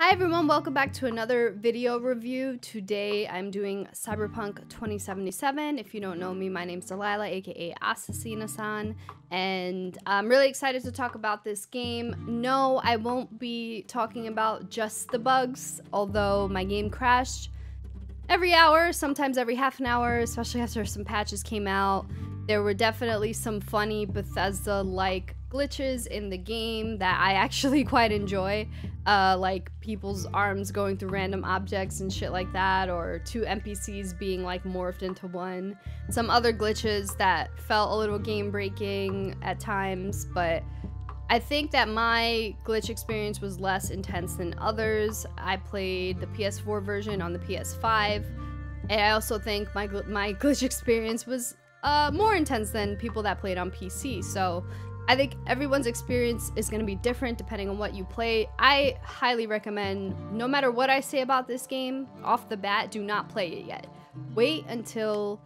Hi everyone, welcome back to another video review. Today I'm doing Cyberpunk 2077. If you don't know me, my name's Delilah, aka Assassina-san, and I'm really excited to talk about this game. No, I won't be talking about just the bugs, although my game crashed every hour, sometimes every half an hour, especially after some patches came out. There were definitely some funny Bethesda-like glitches in the game that I actually quite enjoy, uh, like people's arms going through random objects and shit like that, or two NPCs being like morphed into one. Some other glitches that felt a little game breaking at times, but I think that my glitch experience was less intense than others. I played the PS4 version on the PS5, and I also think my my glitch experience was uh, more intense than people that played on PC. So I think everyone's experience is going to be different depending on what you play. I highly recommend, no matter what I say about this game, off the bat, do not play it yet. Wait until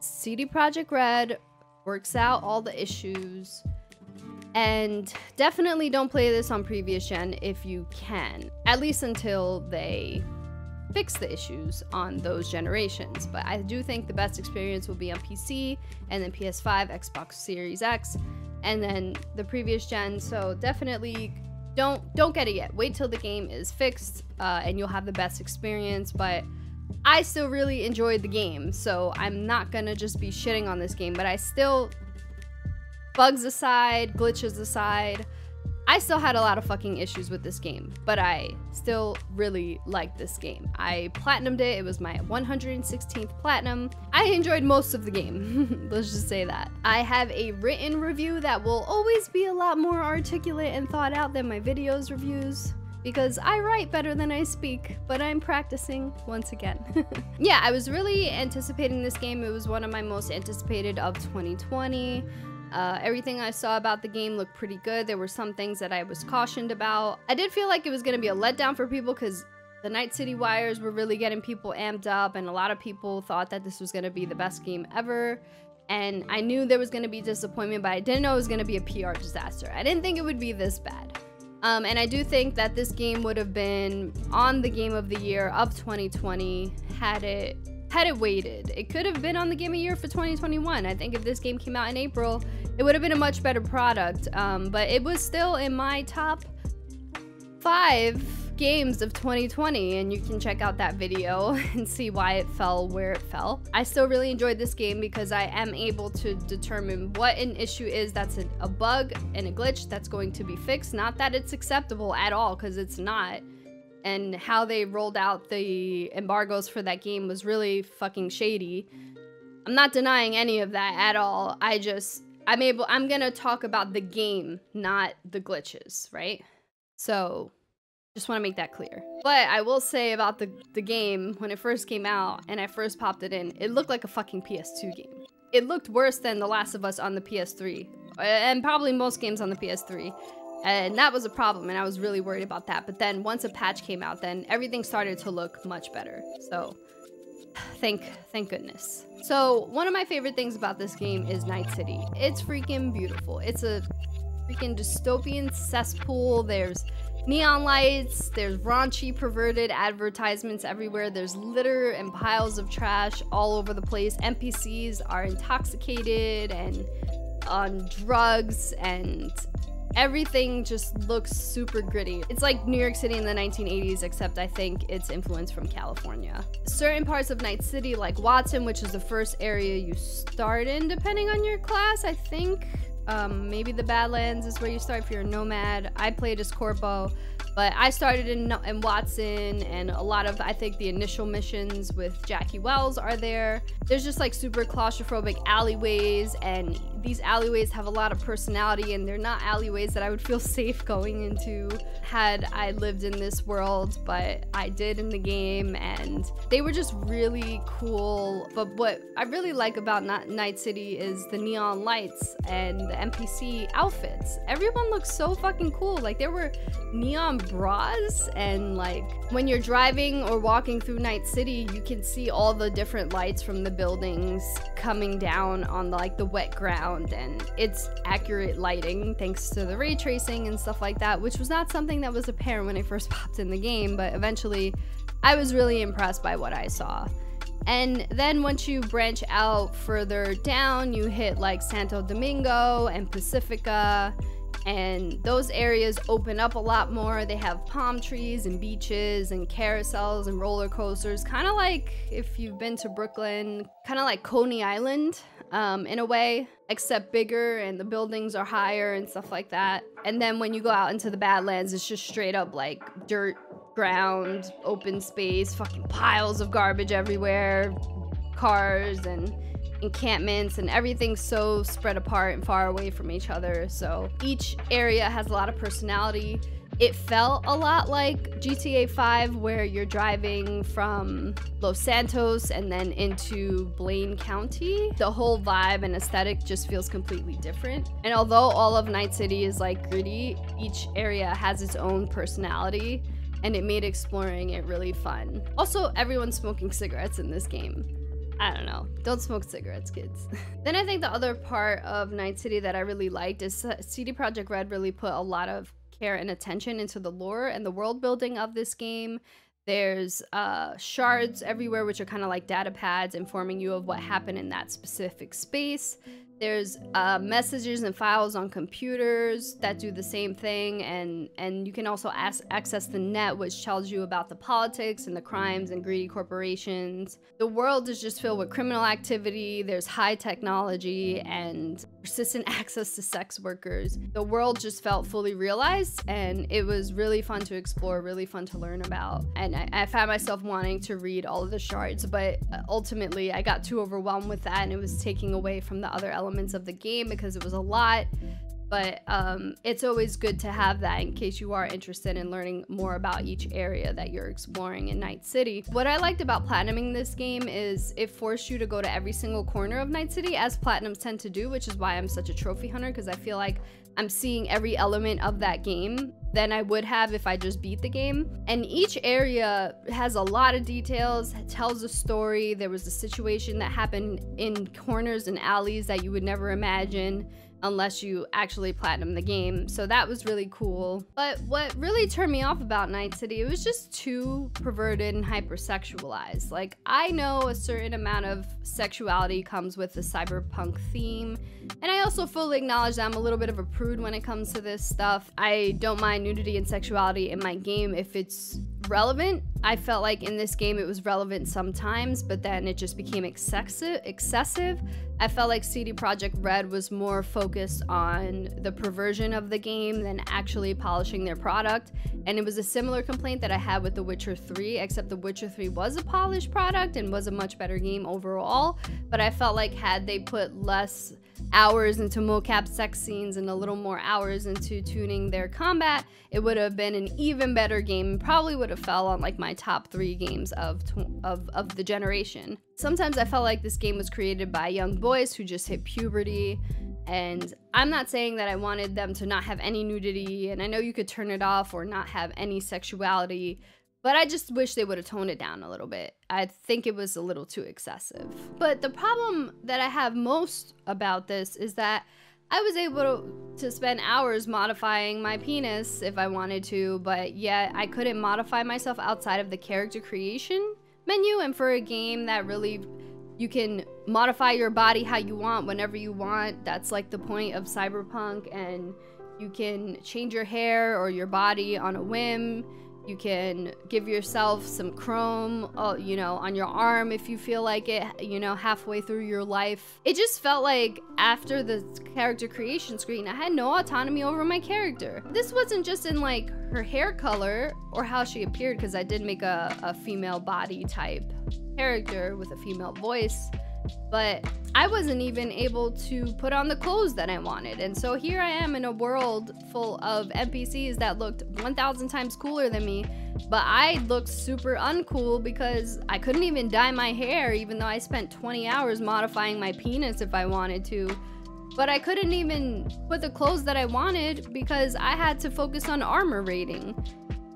CD Projekt Red works out all the issues. And definitely don't play this on previous gen if you can. At least until they fix the issues on those generations. But I do think the best experience will be on PC and then PS5, Xbox Series X and then the previous gen. So definitely don't don't get it yet. Wait till the game is fixed, uh, and you'll have the best experience. But I still really enjoyed the game, so I'm not gonna just be shitting on this game. But I still, bugs aside, glitches aside, I still had a lot of fucking issues with this game, but I still really liked this game. I platinumed it, it was my 116th platinum. I enjoyed most of the game, let's just say that. I have a written review that will always be a lot more articulate and thought out than my videos reviews because I write better than I speak, but I'm practicing once again. yeah, I was really anticipating this game. It was one of my most anticipated of 2020. Uh, everything I saw about the game looked pretty good. There were some things that I was cautioned about. I did feel like it was going to be a letdown for people because the Night City Wires were really getting people amped up, and a lot of people thought that this was going to be the best game ever. And I knew there was going to be disappointment, but I didn't know it was going to be a PR disaster. I didn't think it would be this bad. Um, and I do think that this game would have been on the Game of the Year of 2020 had it had it waited. It could have been on the Game of the Year for 2021. I think if this game came out in April, it would have been a much better product. Um, but it was still in my top five games of 2020 and you can check out that video and see why it fell where it fell. I still really enjoyed this game because I am able to determine what an issue is that's a, a bug and a glitch that's going to be fixed. Not that it's acceptable at all because it's not. And how they rolled out the embargoes for that game was really fucking shady. I'm not denying any of that at all. I just I'm able I'm gonna talk about the game, not the glitches, right? So just want to make that clear. But I will say about the, the game, when it first came out and I first popped it in, it looked like a fucking PS2 game. It looked worse than The Last of Us on the PS3, uh, and probably most games on the PS3. And that was a problem, and I was really worried about that. But then once a patch came out, then everything started to look much better. So thank thank goodness. So one of my favorite things about this game is Night City. It's freaking beautiful. It's a freaking dystopian cesspool. There's neon lights, there's raunchy, perverted advertisements everywhere. There's litter and piles of trash all over the place. NPCs are intoxicated and on drugs and everything just looks super gritty. It's like New York City in the 1980s, except I think it's influenced from California. Certain parts of Night City, like Watson, which is the first area you start in, depending on your class, I think. Um, maybe the Badlands is where you start if you're a nomad. I played as Corpo. But I started in, in Watson, and a lot of, I think, the initial missions with Jackie Wells are there. There's just like super claustrophobic alleyways, and these alleyways have a lot of personality, and they're not alleyways that I would feel safe going into had I lived in this world, but I did in the game, and they were just really cool. But what I really like about Night City is the neon lights and the NPC outfits. Everyone looks so fucking cool. Like, there were neon bras and like when you're driving or walking through Night City, you can see all the different lights from the buildings coming down on the, like the wet ground and it's accurate lighting thanks to the ray tracing and stuff like that, which was not something that was apparent when I first popped in the game, but eventually I was really impressed by what I saw. And then once you branch out further down, you hit like Santo Domingo and Pacifica and those areas open up a lot more. They have palm trees and beaches and carousels and roller coasters, kind of like if you've been to Brooklyn, kind of like Coney Island um, in a way, except bigger and the buildings are higher and stuff like that. And then when you go out into the Badlands, it's just straight up like dirt ground, open space, fucking piles of garbage everywhere, cars and encampments and everything's so spread apart and far away from each other. So each area has a lot of personality. It felt a lot like GTA 5, where you're driving from Los Santos and then into Blaine County. The whole vibe and aesthetic just feels completely different. And although all of Night City is like gritty, each area has its own personality and it made exploring it really fun. Also, everyone's smoking cigarettes in this game. I don't know. Don't smoke cigarettes, kids. then I think the other part of Night City that I really liked is uh, CD Projekt Red really put a lot of care and attention into the lore and the world building of this game. There's uh, shards everywhere, which are kind of like data pads informing you of what happened in that specific space. There's uh, messages and files on computers that do the same thing, and and you can also ask, access the net, which tells you about the politics and the crimes and greedy corporations. The world is just filled with criminal activity. There's high technology and persistent access to sex workers. The world just felt fully realized, and it was really fun to explore, really fun to learn about. And I, I found myself wanting to read all of the shards, but uh, ultimately I got too overwhelmed with that, and it was taking away from the other elements of the game because it was a lot but um, it's always good to have that in case you are interested in learning more about each area that you're exploring in Night City. What I liked about platinuming this game is it forced you to go to every single corner of Night City as platinums tend to do, which is why I'm such a trophy hunter because I feel like I'm seeing every element of that game than I would have if I just beat the game. And each area has a lot of details, tells a story. There was a situation that happened in corners and alleys that you would never imagine unless you actually platinum the game. So that was really cool. But what really turned me off about Night City, it was just too perverted and hypersexualized. Like I know a certain amount of sexuality comes with the cyberpunk theme. And I also fully acknowledge that I'm a little bit of a prude when it comes to this stuff. I don't mind nudity and sexuality in my game if it's relevant. I felt like in this game it was relevant sometimes, but then it just became excessive. Excessive. I felt like CD Projekt Red was more focused on the perversion of the game than actually polishing their product. And it was a similar complaint that I had with The Witcher 3, except The Witcher 3 was a polished product and was a much better game overall. But I felt like had they put less hours into mocap sex scenes and a little more hours into tuning their combat, it would have been an even better game. Probably would have fell on like my top three games of of of the generation. Sometimes I felt like this game was created by young boys who just hit puberty. And I'm not saying that I wanted them to not have any nudity, and I know you could turn it off or not have any sexuality, but I just wish they would have toned it down a little bit. I think it was a little too excessive. But the problem that I have most about this is that I was able to, spend hours modifying my penis if I wanted to, but yet I couldn't modify myself outside of the character creation menu. And for a game that really you can modify your body how you want whenever you want, that's like the point of Cyberpunk, and you can change your hair or your body on a whim you can give yourself some chrome, uh, you know, on your arm if you feel like it, you know, halfway through your life. It just felt like after the character creation screen, I had no autonomy over my character. This wasn't just in like her hair color or how she appeared, because I did make a, a female body type character with a female voice but I wasn't even able to put on the clothes that I wanted. And so here I am in a world full of NPCs that looked 1,000 times cooler than me, but I looked super uncool because I couldn't even dye my hair, even though I spent 20 hours modifying my penis if I wanted to. But I couldn't even put the clothes that I wanted because I had to focus on armor rating.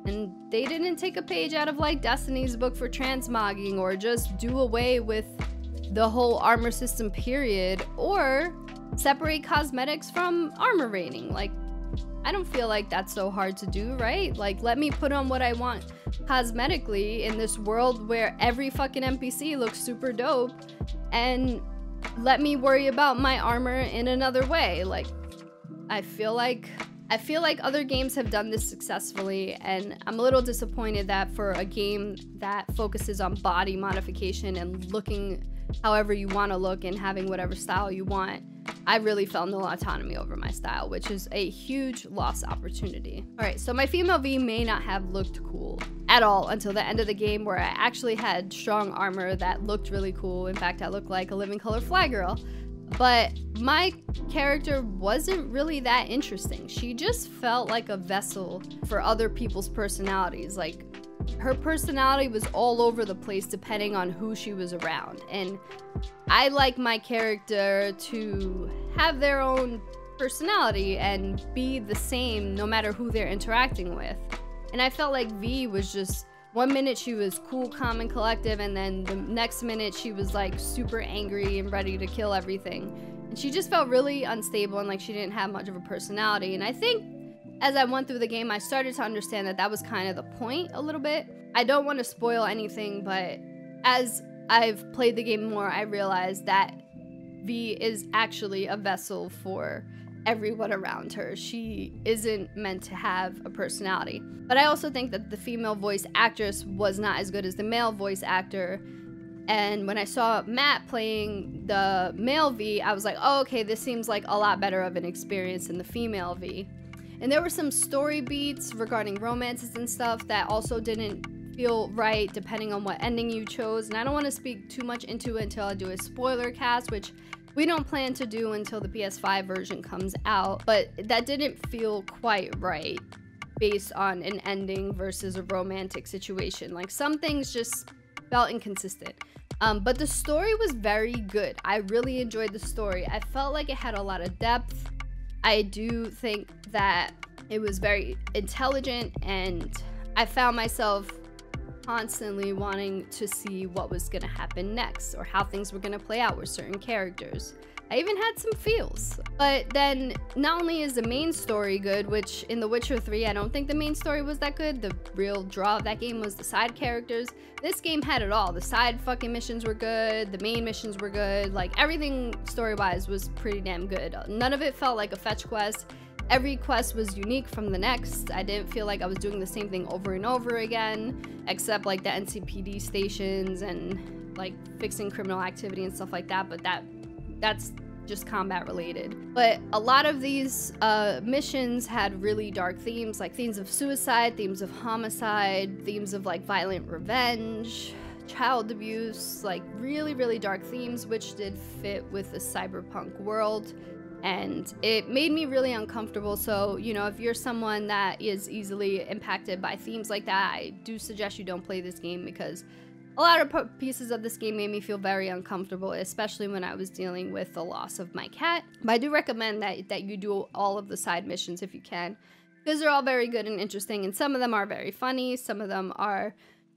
And they didn't take a page out of like Destiny's book for transmogging or just do away with the whole armor system period or separate cosmetics from armor rating. Like, I don't feel like that's so hard to do, right? Like, let me put on what I want cosmetically in this world where every fucking NPC looks super dope and let me worry about my armor in another way. Like, I feel like I feel like other games have done this successfully, and I'm a little disappointed that for a game that focuses on body modification and looking however you want to look and having whatever style you want, I really felt no autonomy over my style, which is a huge lost opportunity. All right, so my female V may not have looked cool at all until the end of the game where I actually had strong armor that looked really cool. In fact, I looked like a living color fly girl. But my character wasn't really that interesting. She just felt like a vessel for other people's personalities. Like her personality was all over the place depending on who she was around. And I like my character to have their own personality and be the same no matter who they're interacting with. And I felt like V was just one minute she was cool, calm, and collective, and then the next minute she was like super angry and ready to kill everything. And she just felt really unstable and like she didn't have much of a personality. And I think as I went through the game, I started to understand that that was kind of the point a little bit. I don't want to spoil anything, but as I've played the game more, I realized that V is actually a vessel for everyone around her. She isn't meant to have a personality. But I also think that the female voice actress was not as good as the male voice actor. And when I saw Matt playing the male V, I was like, oh, okay, this seems like a lot better of an experience than the female V. And there were some story beats regarding romances and stuff that also didn't feel right depending on what ending you chose. And I don't want to speak too much into it until I do a spoiler cast, which we don't plan to do until the PS5 version comes out. But that didn't feel quite right based on an ending versus a romantic situation. Like some things just felt inconsistent. Um, but the story was very good. I really enjoyed the story. I felt like it had a lot of depth. I do think that it was very intelligent, and I found myself constantly wanting to see what was going to happen next or how things were going to play out with certain characters. I even had some feels. But then, not only is the main story good, which in The Witcher 3, I don't think the main story was that good. The real draw of that game was the side characters. This game had it all. The side fucking missions were good, the main missions were good. Like, everything story wise was pretty damn good. None of it felt like a fetch quest. Every quest was unique from the next. I didn't feel like I was doing the same thing over and over again, except like the NCPD stations and like fixing criminal activity and stuff like that. But that that's just combat related. But a lot of these uh, missions had really dark themes, like themes of suicide, themes of homicide, themes of like violent revenge, child abuse, like really, really dark themes, which did fit with the cyberpunk world. And it made me really uncomfortable. So, you know, if you're someone that is easily impacted by themes like that, I do suggest you don't play this game because a lot of pieces of this game made me feel very uncomfortable, especially when I was dealing with the loss of my cat. But I do recommend that, that you do all of the side missions if you can, because they're all very good and interesting, and some of them are very funny, some of them are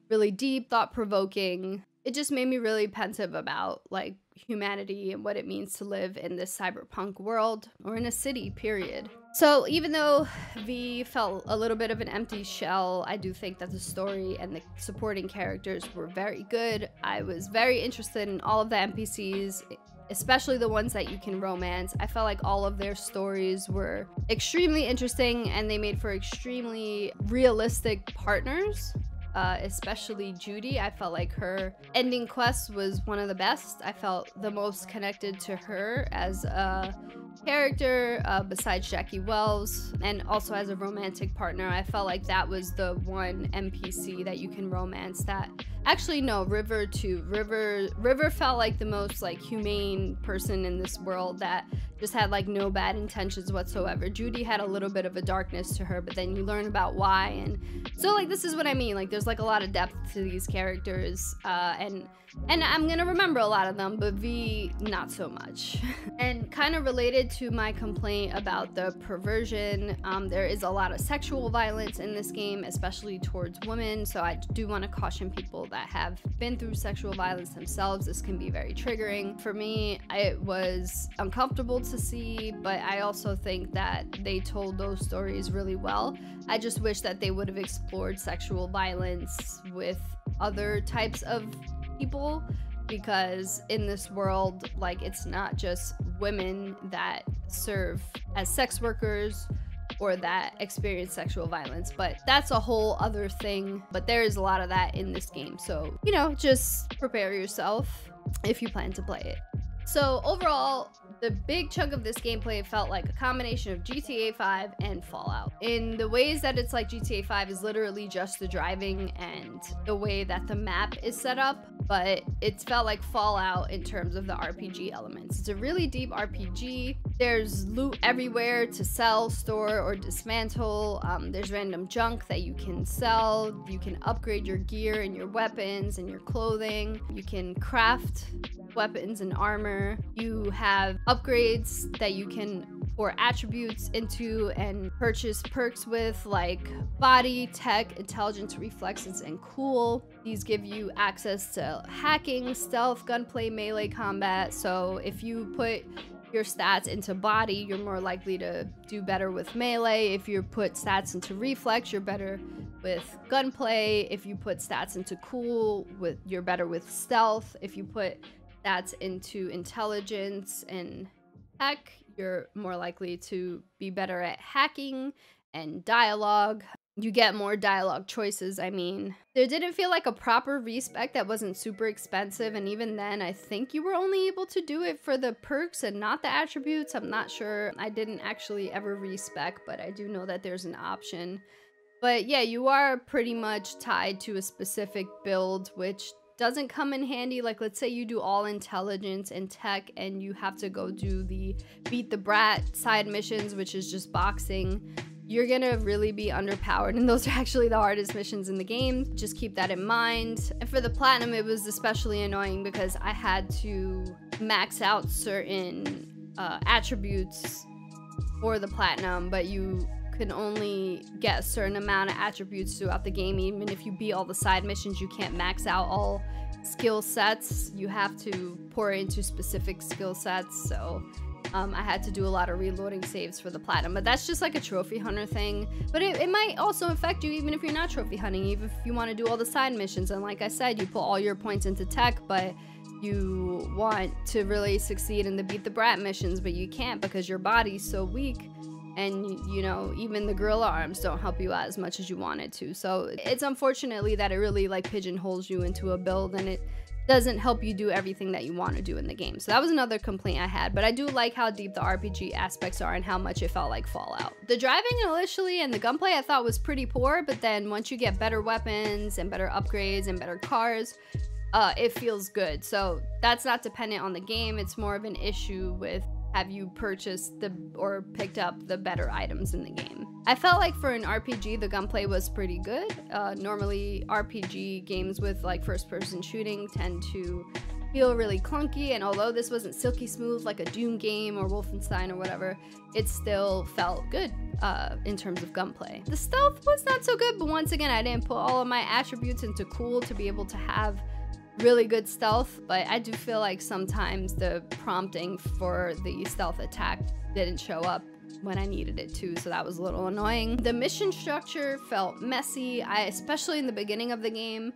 really deep, thought-provoking. It just made me really pensive about, like, humanity and what it means to live in this cyberpunk world, or in a city, period. So even though V felt a little bit of an empty shell, I do think that the story and the supporting characters were very good. I was very interested in all of the NPCs, especially the ones that you can romance. I felt like all of their stories were extremely interesting and they made for extremely realistic partners. Uh, especially Judy. I felt like her ending quest was one of the best. I felt the most connected to her as a character uh, besides Jackie Wells and also as a romantic partner. I felt like that was the one NPC that you can romance that actually no River too. River River felt like the most like humane person in this world that just had like no bad intentions whatsoever. Judy had a little bit of a darkness to her, but then you learn about why and so like this is what I mean. Like there's like a lot of depth to these characters uh, and and I'm gonna remember a lot of them, but V not so much. and kind of related to my complaint about the perversion, um, there is a lot of sexual violence in this game, especially towards women. So I do want to caution people that have been through sexual violence themselves. This can be very triggering. For me, it was uncomfortable to see, but I also think that they told those stories really well. I just wish that they would have explored sexual violence with other types of people because in this world, like, it's not just women that serve as sex workers or that experience sexual violence, but that's a whole other thing. But there is a lot of that in this game. So, you know, just prepare yourself if you plan to play it. So, overall, the big chunk of this gameplay felt like a combination of GTA 5 and Fallout. In the ways that it's like GTA 5 is literally just the driving and the way that the map is set up, but it's felt like Fallout in terms of the RPG elements. It's a really deep RPG. There's loot everywhere to sell, store, or dismantle. Um, there's random junk that you can sell. You can upgrade your gear and your weapons and your clothing. You can craft weapons and armor. You have upgrades that you can pour attributes into and purchase perks with like body, tech, intelligence, reflexes, and cool. These give you access to hacking, stealth, gunplay, melee combat. So if you put your stats into body, you're more likely to do better with melee. If you put stats into reflex, you're better with gunplay. If you put stats into cool, with you're better with stealth. If you put that's into intelligence and tech, you're more likely to be better at hacking and dialogue. You get more dialogue choices, I mean. There didn't feel like a proper respec that wasn't super expensive, and even then, I think you were only able to do it for the perks and not the attributes. I'm not sure. I didn't actually ever respec, but I do know that there's an option. But yeah, you are pretty much tied to a specific build, which doesn't come in handy. Like, let's say you do all intelligence and tech, and you have to go do the beat the brat side missions, which is just boxing. You're gonna really be underpowered, and those are actually the hardest missions in the game. Just keep that in mind. And for the platinum, it was especially annoying because I had to max out certain uh, attributes for the platinum, but you can only get a certain amount of attributes throughout the game. Even if you beat all the side missions, you can't max out all skill sets. You have to pour into specific skill sets. So um, I had to do a lot of reloading saves for the platinum, but that's just like a trophy hunter thing. But it, it might also affect you even if you're not trophy hunting, even if you want to do all the side missions. And like I said, you put all your points into tech, but you want to really succeed in the beat the brat missions, but you can't because your body's so weak and you know even the gorilla arms don't help you out as much as you wanted to. So it's unfortunately that it really like pigeonholes you into a build and it doesn't help you do everything that you want to do in the game. So that was another complaint i had but i do like how deep the rpg aspects are and how much it felt like fallout. The driving initially and the gunplay i thought was pretty poor but then once you get better weapons and better upgrades and better cars uh, it feels good. So that's not dependent on the game. It's more of an issue with have you purchased the or picked up the better items in the game. I felt like for an RPG, the gunplay was pretty good. Uh, normally, RPG games with like first person shooting tend to feel really clunky, and although this wasn't silky smooth like a Doom game or Wolfenstein or whatever, it still felt good uh, in terms of gunplay. The stealth was not so good, but once again, I didn't put all of my attributes into cool to be able to have really good stealth, but I do feel like sometimes the prompting for the stealth attack didn't show up when I needed it to, so that was a little annoying. The mission structure felt messy, I especially in the beginning of the game.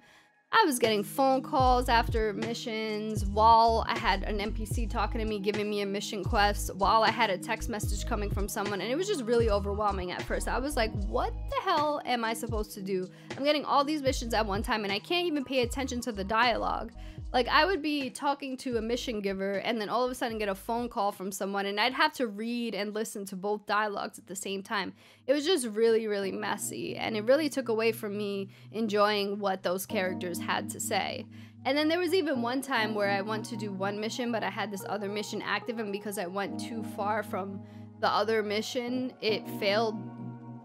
I was getting phone calls after missions while I had an NPC talking to me, giving me a mission quest, while I had a text message coming from someone, and it was just really overwhelming at first. I was like, what the hell am I supposed to do? I'm getting all these missions at one time, and I can't even pay attention to the dialogue. Like I would be talking to a mission giver and then all of a sudden get a phone call from someone and I'd have to read and listen to both dialogues at the same time. It was just really, really messy and it really took away from me enjoying what those characters had to say. And then there was even one time where I went to do one mission, but I had this other mission active, and because I went too far from the other mission, it failed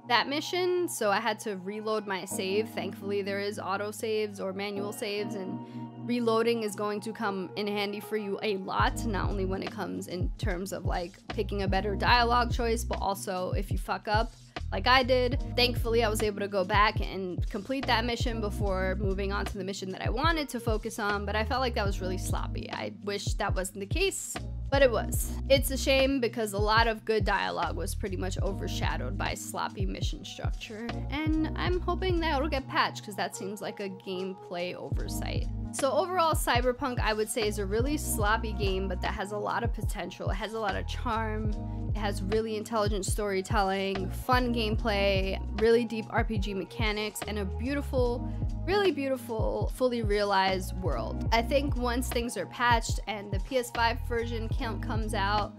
that mission, so I had to reload my save. Thankfully, there is auto saves or manual saves, and reloading is going to come in handy for you a lot, not only when it comes in terms of like picking a better dialogue choice, but also if you fuck up like I did. Thankfully, I was able to go back and complete that mission before moving on to the mission that I wanted to focus on, but I felt like that was really sloppy. I wish that wasn't the case, but it was. It's a shame because a lot of good dialogue was pretty much overshadowed by sloppy mission structure, and I'm hoping that it'll get patched because that seems like a gameplay oversight. So overall, Cyberpunk I would say is a really sloppy game, but that has a lot of potential. It has a lot of charm. It has really intelligent storytelling, fun gameplay, really deep RPG mechanics, and a beautiful, really beautiful, fully realized world. I think once things are patched and the PS5 version count comes out,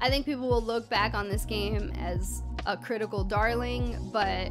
I think people will look back on this game as a critical darling, but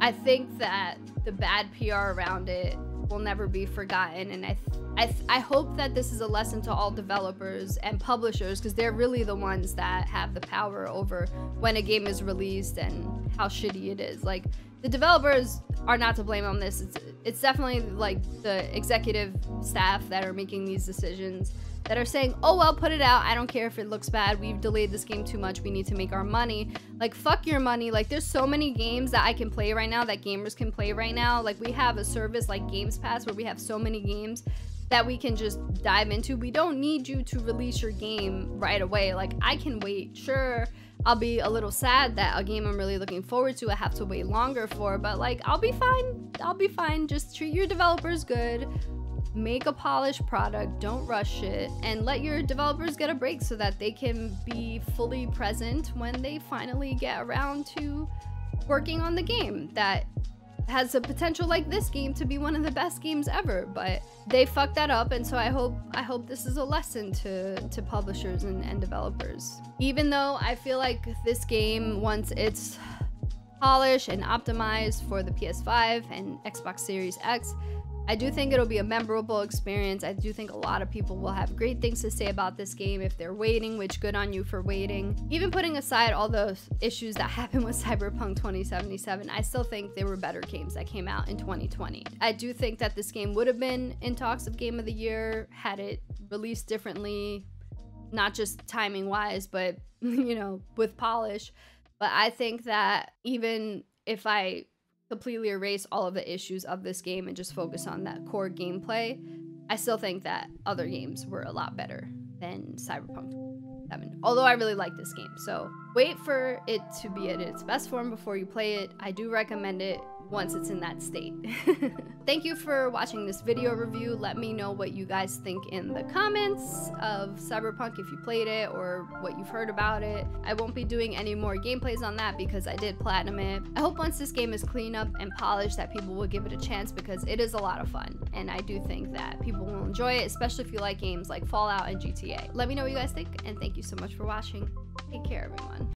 I think that the bad PR around it will never be forgotten and I I, I hope that this is a lesson to all developers and publishers because they're really the ones that have the power over when a game is released and how shitty it is. Like the developers are not to blame on this. It's it's definitely like the executive staff that are making these decisions that are saying, oh, well, put it out. I don't care if it looks bad. We've delayed this game too much. We need to make our money. Like, fuck your money. Like, there's so many games that I can play right now, that gamers can play right now. Like, we have a service like Games Pass where we have so many games that we can just dive into. We don't need you to release your game right away. Like, I can wait. Sure, I'll be a little sad that a game I'm really looking forward to, I have to wait longer for, but like, I'll be fine. I'll be fine. Just treat your developers good make a polished product, don't rush it, and let your developers get a break so that they can be fully present when they finally get around to working on the game that has the potential like this game to be one of the best games ever but they fucked that up and so i hope i hope this is a lesson to to publishers and, and developers. Even though i feel like this game once it's polished and optimized for the ps5 and xbox series x I do think it'll be a memorable experience. I do think a lot of people will have great things to say about this game if they're waiting, which good on you for waiting. Even putting aside all those issues that happened with Cyberpunk 2077, I still think there were better games that came out in 2020. I do think that this game would have been in talks of Game of the Year had it released differently, not just timing wise, but you know, with polish. But I think that even if I completely erase all of the issues of this game and just focus on that core gameplay, I still think that other games were a lot better than Cyberpunk 7. Although I really like this game. So wait for it to be at its best form before you play it. I do recommend it once it's in that state. Thank you for watching this video review. Let me know what you guys think in the comments of Cyberpunk if you played it or what you've heard about it. I won't be doing any more gameplays on that because I did platinum it. I hope once this game is cleaned up and polished that people will give it a chance because it is a lot of fun and I do think that people will enjoy it, especially if you like games like Fallout and GTA. Let me know what you guys think and thank you so much for watching. Take care everyone.